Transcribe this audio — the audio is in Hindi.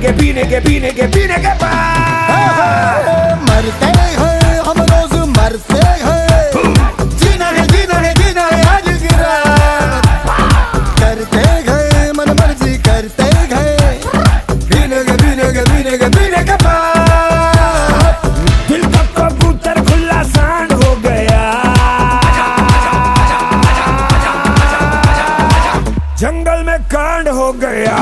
के पीने के पीने के पीने के बाद। मरते हैं हम रोज मरते हैं। जीना है जीना है जीना है आज की करते गए मन मर्ज़ी करते गए पीने के पीने के पीने के पीने के बाद। दिल का कबूतर खुला सांड हो गया। जंगल में कांड हो गया।